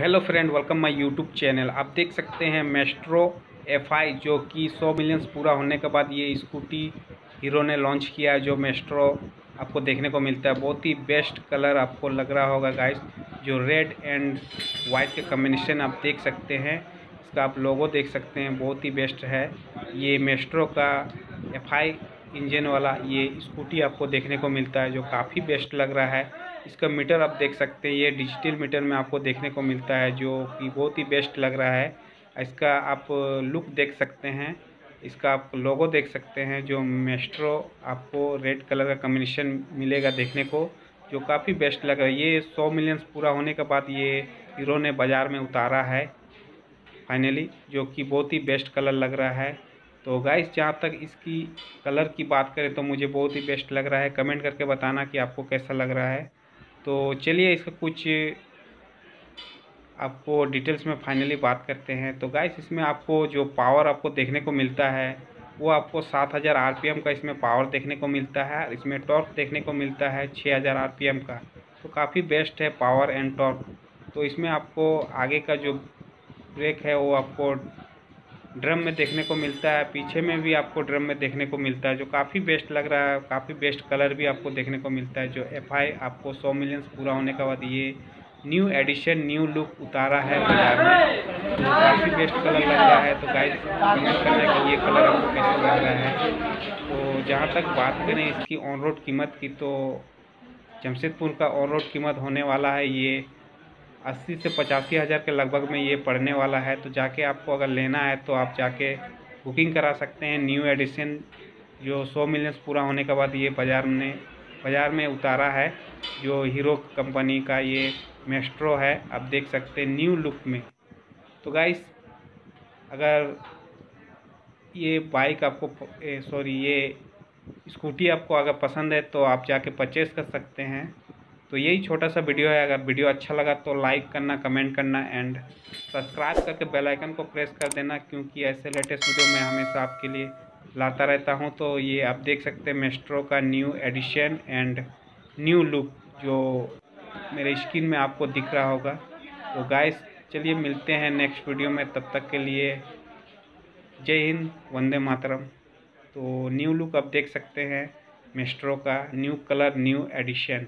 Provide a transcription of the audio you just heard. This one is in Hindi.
Hello friend welcome my YouTube channel आप देख सकते हैं मेस्ट्रो एफआई जो कि 100 मिलियंस पूरा होने के बाद ये स्कूटी हीरो ने लॉन्च किया है, जो मेस्ट्रो आपको देखने को मिलता है। बहुत ही बेस्ट कलर आपको लग रहा होगा गाइस जो रेड एंड वाइट के कम्बिनेशन आप देख सकते हैं। इसका आप लोगो देख सकते हैं, बहुत ही बेस्ट है। ये मेस्ट्रो का FI इंजन वाला ये स्कूटी आपको देखने को मिलता है, जो काफ़ी बेस्ट लग रहा है। इसका मीटर आप देख सकते हैं, ये डिजिटल मीटर में आपको देखने को मिलता है, जो कि बहुत ही बेस्ट लग रहा है। इसका आप लुक देख सकते हैं, इसका आप लोगो देख सकते हैं, जो मेस्ट्रो आपको रेड कलर का कम्बिनेशन मिलेगा देखने को, जो काफ़ी बेस्ट लग रहा है। ये सौ मिलियंस पूरा होने के बाद ये हीरो ने बाज़ार में उतारा है फाइनली जो कि बहुत ही बेस्ट कलर लग रहा है। तो गाइस जहाँ तक इसकी कलर की बात करें तो मुझे बहुत ही बेस्ट लग रहा है। कमेंट करके बताना कि आपको कैसा लग रहा है। तो चलिए इसका कुछ आपको डिटेल्स में फाइनली बात करते हैं। तो गाइस इसमें आपको जो पावर आपको देखने को मिलता है, वो आपको सात हज़ार आर का इसमें पावर देखने को मिलता है इसमें टॉर्क देखने को मिलता है छः हज़ार आर का। तो काफ़ी बेस्ट है पावर एंड टॉर्क तो इसमें आपको आगे का जो ब्रेक है, वो आपको ड्रम में देखने को मिलता है, पीछे में भी आपको ड्रम में देखने को मिलता है, जो काफ़ी बेस्ट लग रहा है, काफ़ी बेस्ट कलर भी आपको देखने को मिलता है, जो एफआई आपको सौ मिलियंस पूरा होने के बाद ये न्यू एडिशन न्यू लुक उतारा है बाज़ार में। तो काफ़ी बेस्ट कलर लग रहा है तो गाइस कमेंट करना कि ये कलर आपको कैसा लग रहा है। तो जहाँ तक बात करें इसकी ऑन रोड कीमत की तो जमशेदपुर का ऑन रोड कीमत होने वाला है ये अस्सी से पचासी हज़ार के लगभग में ये पड़ने वाला है तो जाके आपको अगर लेना है तो आप जाके बुकिंग करा सकते हैं। न्यू एडिशन जो सौ मिलियंस पूरा होने के बाद ये बाज़ार ने, बाज़ार में उतारा है, जो हीरो कंपनी का ये मेस्ट्रो है, आप देख सकते हैं न्यू लुक में। तो गाइस अगर ये बाइक आपको सॉरी ये स्कूटी आपको अगर पसंद है तो आप जाके परचेज़ कर सकते हैं। तो यही छोटा सा वीडियो है। अगर वीडियो अच्छा लगा तो लाइक करना, कमेंट करना एंड सब्सक्राइब करके बेल आइकन को प्रेस कर देना क्योंकि ऐसे लेटेस्ट वीडियो मैं हमेशा आपके लिए लाता रहता हूँ। तो ये आप देख सकते हैं मेस्ट्रो का new edition and new look जो मेरे स्क्रीन में आपको दिख रहा होगा। तो गाइस, चलिए मिलते हैं नेक्स्ट वीडियो में। तब तक के लिए जय हिंद, वंदे मातरम। तो न्यू लुक आप देख सकते हैं मेस्ट्रो का न्यू कलर, न्यू एडिशन।